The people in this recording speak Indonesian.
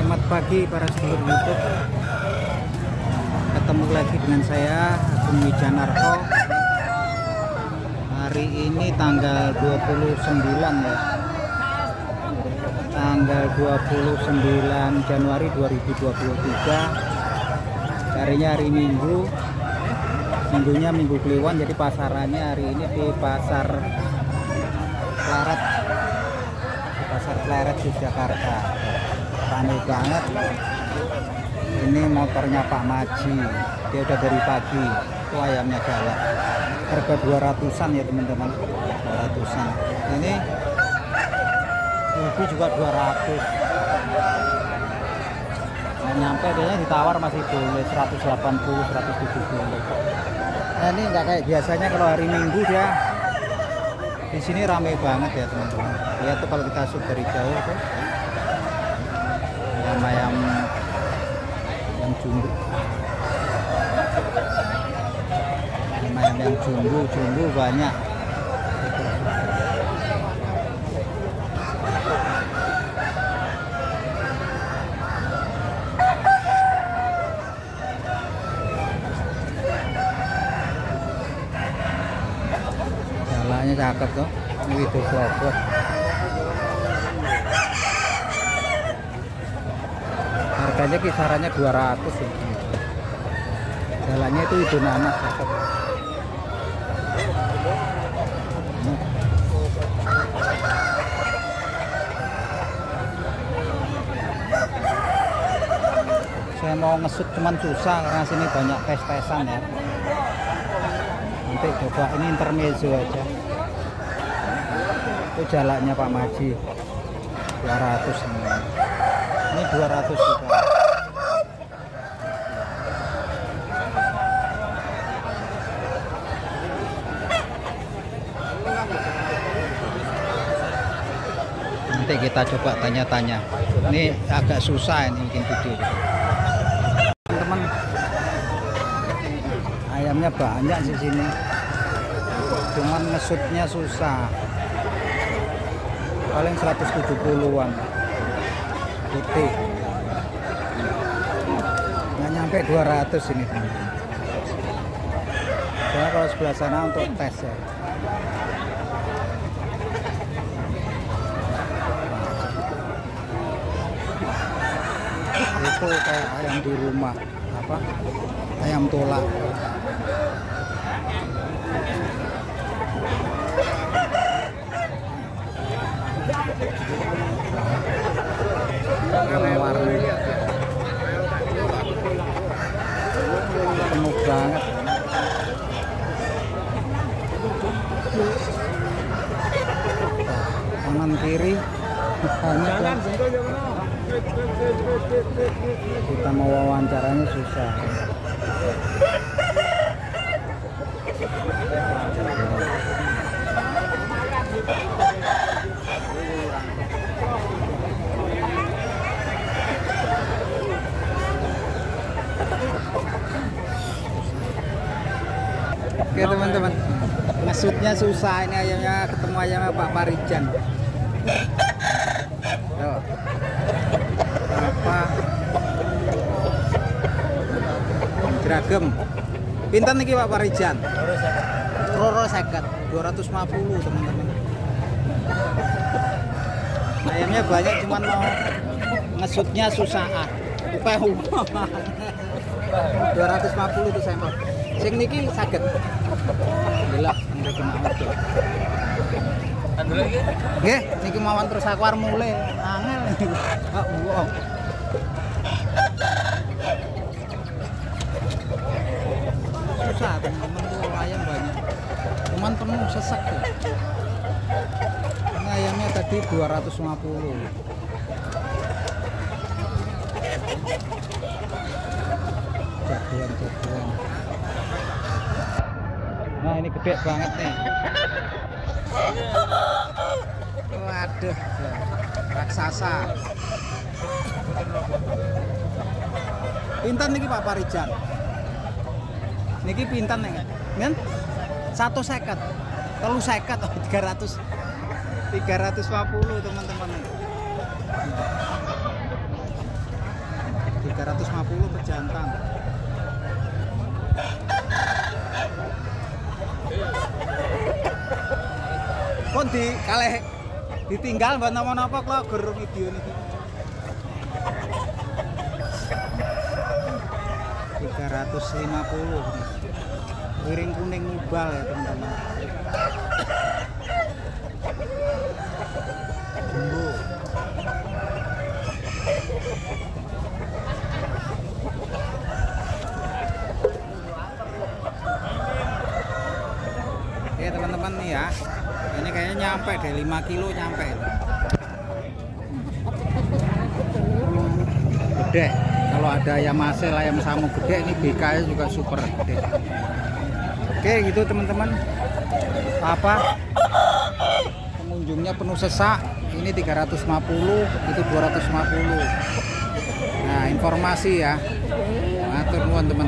Selamat pagi para sedulur YouTube. Ketemu lagi dengan saya Agung Wijanarko. Hari ini tanggal 29 ya. Tanggal 29 Januari 2023. Harinya hari Minggu. Minggunya Minggu Kliwon jadi pasarannya hari ini di Pasar Klaret. Di Pasar Klaret Yogyakarta rame banget. Ini motornya Pak Maji. Dia udah dari pagi. Itu ayamnya galak. Harga 200an ya teman-teman. 200an ini ubi juga 200 nah, nyampe kayaknya ditawar masih boleh. 180 170 boleh nah, ini nggak kayak biasanya kalau hari minggu dia di sini rame banget ya teman-teman. Lihat tuh kalau kita shoot dari jauh tuh ayam-ayam yang jumbo ayam-ayam yang jumbo jumbo banyak jalannya cakep tuh ini itu harganya kisarannya 200 ya. jalannya itu itu nanas saya mau ngesut cuman susah karena sini banyak tes-tesan ya. Nanti coba ini intermezzo aja. Itu jalannya Pak Maji. 200 ini ini 200 juga. Nanti kita coba tanya-tanya. Ini agak susah ini bikin video. Teman-teman ayamnya banyak di sini. Cuman ngesutnya susah. Paling 170-an putih. Nggak nyampe 200 ini soalnya kalau sebelah sana untuk tes ya. Itu kayak ayam di rumah apa? Ayam tolak warna penuh banget. Kanan kiri. Banyak ya. kita mau wawancaranya susah Oke teman-teman. Ngesutnya susah ini ayamnya ketemu ayamnya Pak Parijan. Tuh. Apa? Jeragem Pinten nih Pak Parijan. Roro seket. 250 teman-teman. Ayamnya banyak cuman mau ngesutnya susah. Ah Upah 250 itu sampel sing niki saged. Alhamdulillah niki mawon nggih niki mawon terus aku arep mulai. Angel. Kok wong susah teman-teman tuh ayam banyak. Cuman penuh sesek ya. ini ayamnya tadi 250 jagoan-jagoan nah ini gede banget nih. Waduh raksasa. Pintan niki Pak Parijan? Niki pintan nih? Kan satu seket. Telu seket oh, 300 350 teman-teman. 350 pejantan pun di kalih ditinggal mbak nama-nama kalau ger video ini. 350 piring kuning nibal ya teman-teman. Jumbo Oke teman-teman nih ya ini kayaknya nyampe deh 5 kilo nyampe. Gede. Kalau ada ayam hasil ayam samu gede ini BK juga super gede. Oke gitu teman-teman. Apa? Pengunjungnya penuh sesak. Ini 350 itu 250 nah informasi ya. Atur nuwun teman